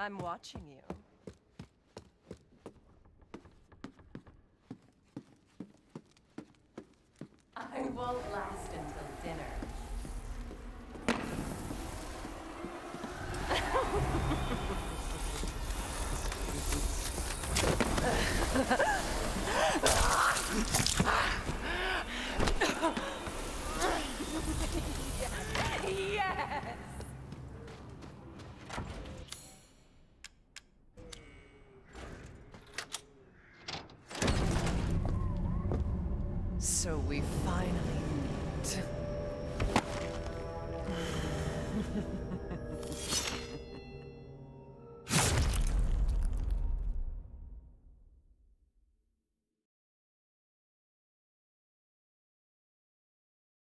I'm watching you. I won't last until dinner. yes!